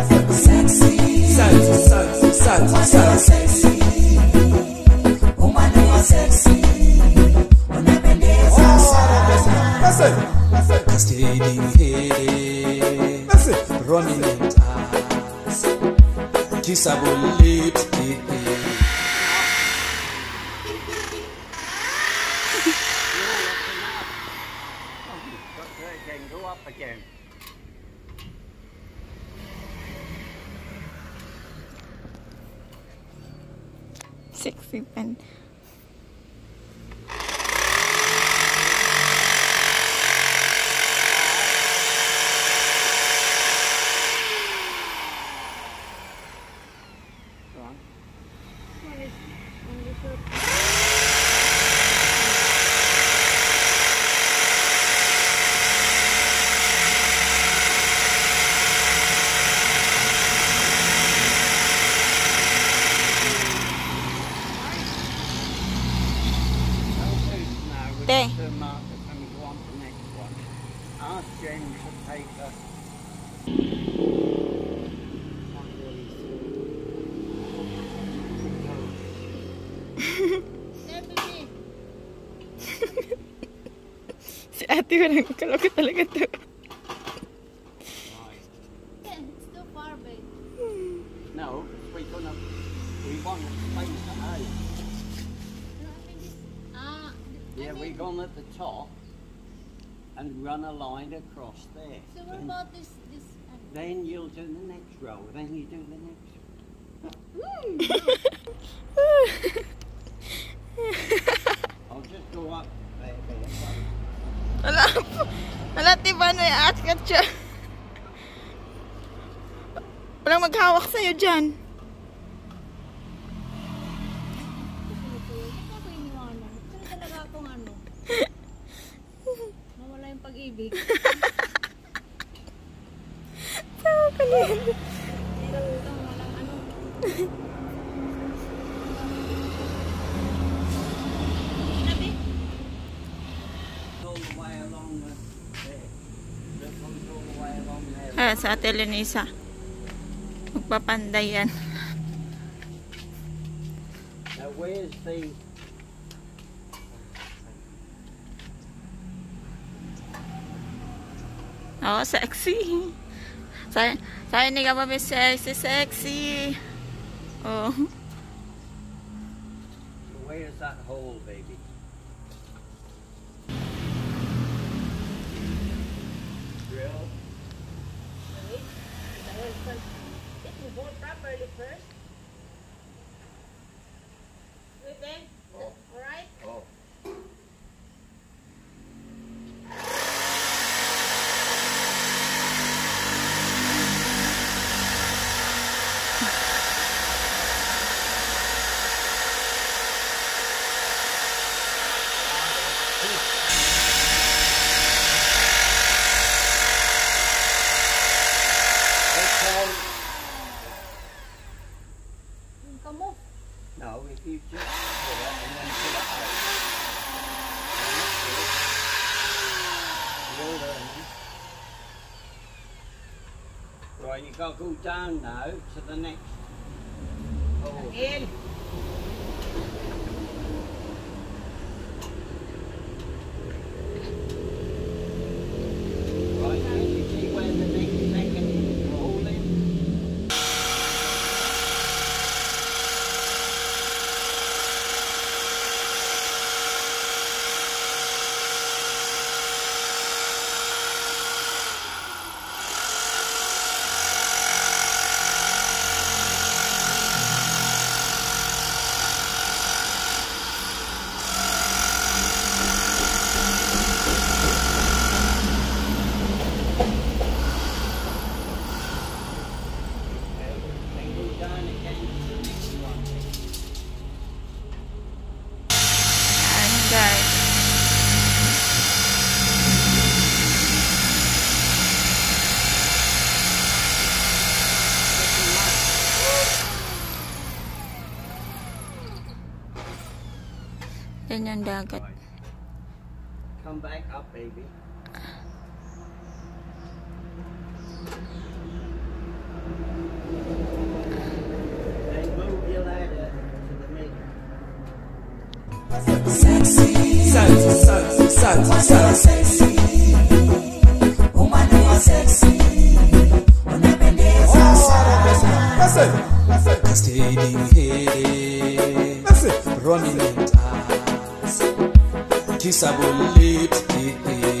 Sexy, sexy, sexy, sexy. Umani wa sexy, unapendeza sana. Steady head, prominent eyes, kissable lips. Got to again, go up again. Sexy pen. Go on. Now we're There. going to mark it and go on to the next one. Ask James to take a Si ate ko lang kaloka talaga to. It's too far, babe. No, we're gonna we want a space to hide. No, I think it's, ah, Yeah, we're going at the top and run a line across there. so what Then- about this, this, uh, Then you'll do the next row. Then you do the next. I'll just go up there. there. Wala po. Wala, diba na yung akat siya. Walang maghawak sa'yo dyan. All the way along there. Ah, sa ate Lenisa. Magpapanday yan. Now where's the Oh, sexy. Say, say ni ka pa sexy, sexy. Oh. where's that hole, baby? Drill. It will hold properly first. Wait, babe. No, if you just pull it and then pull it out. Right, you got to go down now to the next hole. In. Yan yung dagat. Come back up, baby. Sexy, sexy, sexy, sexy, sexy. Uma neva sexy, unapendeza sana. Cascading head, prominent. Kissable lips.